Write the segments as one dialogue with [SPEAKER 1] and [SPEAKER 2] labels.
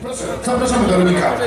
[SPEAKER 1] Proszę, zapraszamy do Rybika.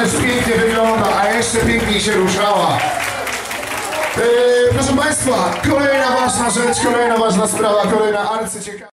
[SPEAKER 1] Ależ pięknie wygląda, a jeszcze piękniej się ruszała. Yy, proszę Państwa, kolejna ważna rzecz, kolejna ważna sprawa, kolejna arcyciekawa.